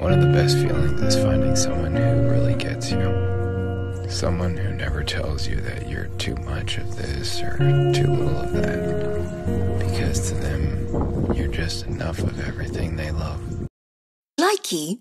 One of the best feelings is finding someone who really gets you. Someone who never tells you that you're too much of this or too little of that. Because to them, you're just enough of everything they love. Likey